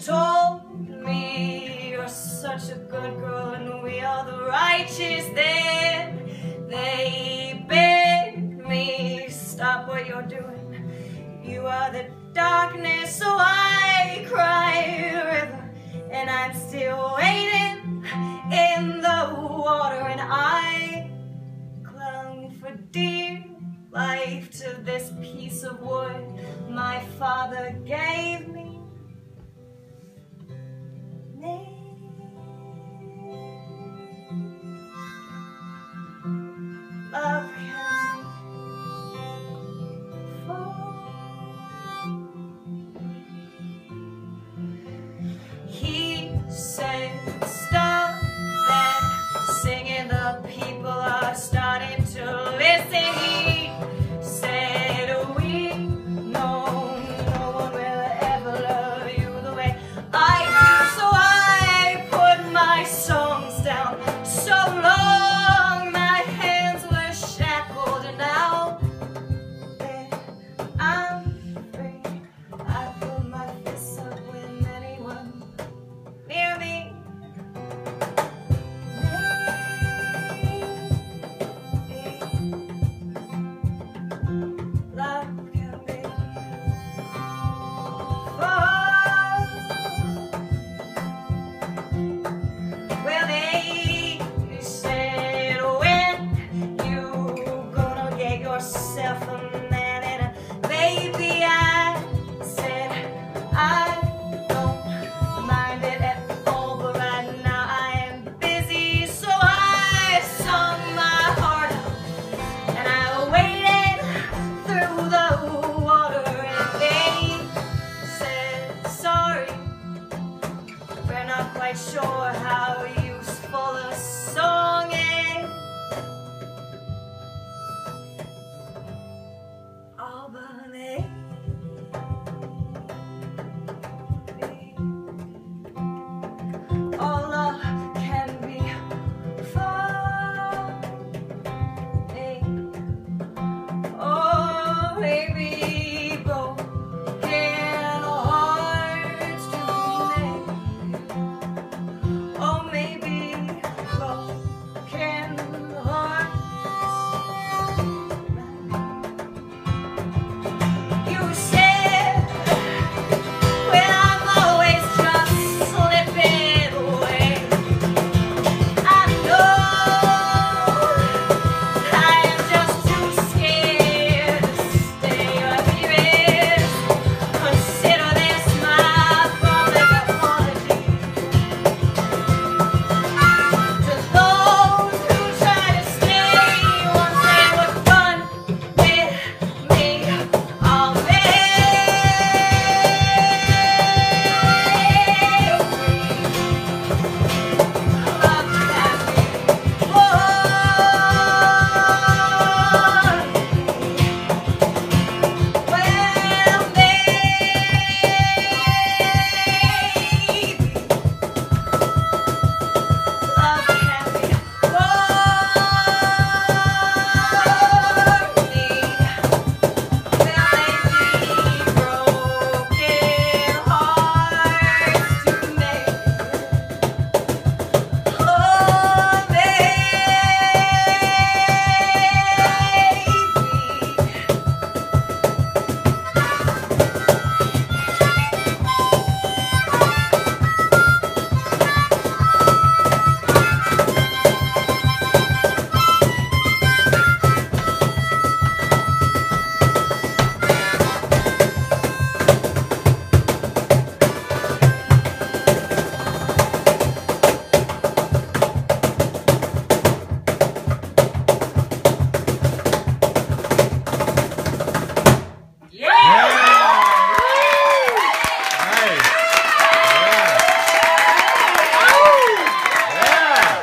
told me you're such a good girl and we are the righteous then. They begged me stop what you're doing. You are the darkness so I cry river and I'm still waiting in the water and I clung for dear life to this piece of wood my father gave me.